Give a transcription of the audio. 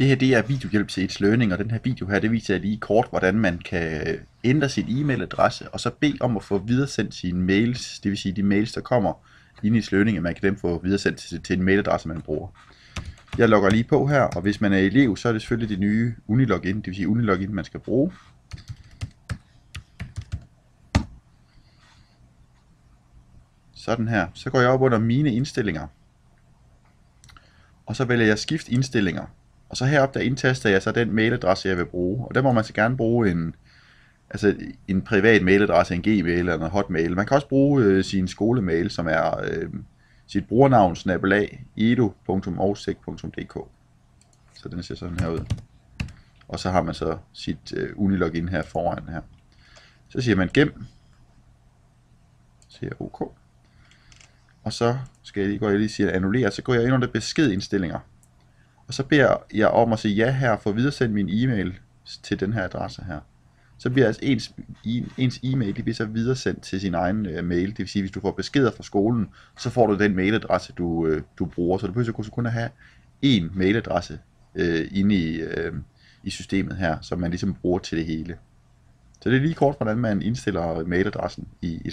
Det her det er videohjælp til et Learning, og den her video her, det viser jeg lige kort, hvordan man kan ændre sin e-mailadresse, og så bede om at få videresendt sine mails, det vil sige de mails, der kommer ind i Learning, at man kan dem få videresendt til, til en mailadresse, man bruger. Jeg logger lige på her, og hvis man er elev, så er det selvfølgelig det nye Unilogin, det vil sige Unilogin, man skal bruge. Sådan her. Så går jeg op under mine indstillinger. Og så vælger jeg skift indstillinger. Og så heroppe der indtaster jeg så den mailadresse, jeg vil bruge. Og der må man så gerne bruge en, altså en privat mailadresse, en gmail eller en hotmail. Man kan også bruge øh, sin skolemail, som er øh, sit brugernavn, snabelag, edu.orsek.dk. Så den ser sådan her ud. Og så har man så sit øh, Unilogin her foran her. Så siger man gem. Siger OK. Og så skal jeg lige, gå jeg lige sige annullere, så går jeg ind under beskedindstillinger. Og så beder jeg om at sige ja her, for at videresende min e-mail til den her adresse her. Så bliver altså ens, e-, ens e-mail, det bliver så videresendt til sin egen uh, mail. Det vil sige, hvis du får beskeder fra skolen, så får du den mailadresse, du, uh, du bruger. Så du behøver så kun at have én mailadresse uh, inde i, uh, i systemet her, som man ligesom bruger til det hele. Så det er lige kort, hvordan man indstiller mailadressen i, i